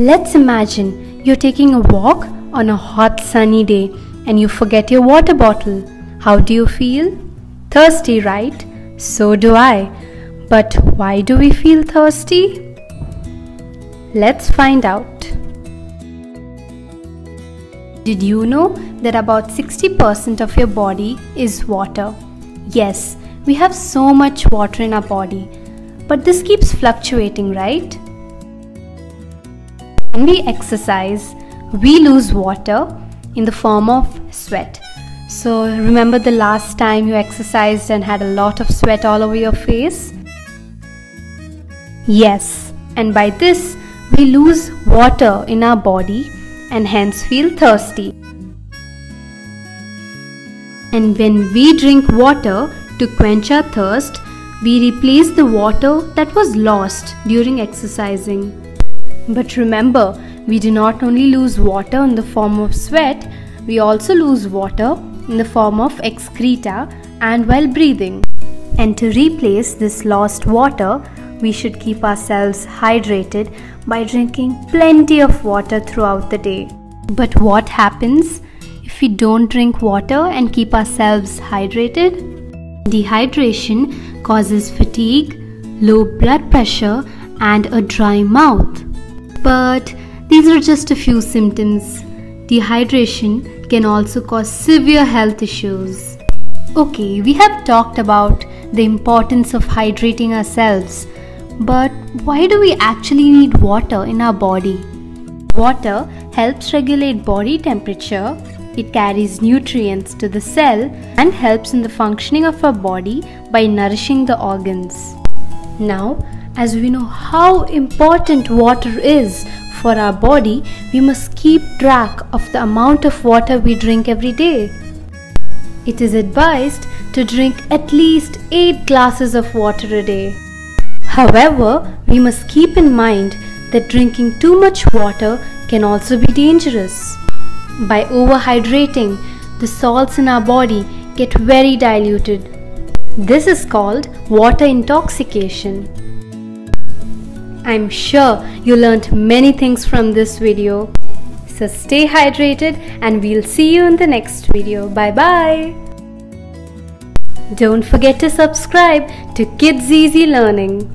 Let's imagine you're taking a walk on a hot sunny day and you forget your water bottle. How do you feel? Thirsty, right? So do I. But why do we feel thirsty? Let's find out. Did you know that about 60% of your body is water? Yes, we have so much water in our body, but this keeps fluctuating, right? When we exercise, we lose water in the form of sweat. So, remember the last time you exercised and had a lot of sweat all over your face? Yes, and by this, we lose water in our body and hence feel thirsty. And when we drink water, to quench our thirst, we replace the water that was lost during exercising. But remember, we do not only lose water in the form of sweat, we also lose water in the form of excreta and while breathing. And to replace this lost water, we should keep ourselves hydrated by drinking plenty of water throughout the day. But what happens if we don't drink water and keep ourselves hydrated? Dehydration causes fatigue, low blood pressure, and a dry mouth. But these are just a few symptoms. Dehydration can also cause severe health issues. Okay, we have talked about the importance of hydrating ourselves, but why do we actually need water in our body? Water helps regulate body temperature it carries nutrients to the cell and helps in the functioning of our body by nourishing the organs. Now, as we know how important water is for our body, we must keep track of the amount of water we drink every day. It is advised to drink at least 8 glasses of water a day. However, we must keep in mind that drinking too much water can also be dangerous. By overhydrating, the salts in our body get very diluted. This is called water intoxication. I'm sure you learned many things from this video. So stay hydrated and we'll see you in the next video. Bye bye. Don't forget to subscribe to Kids Easy Learning.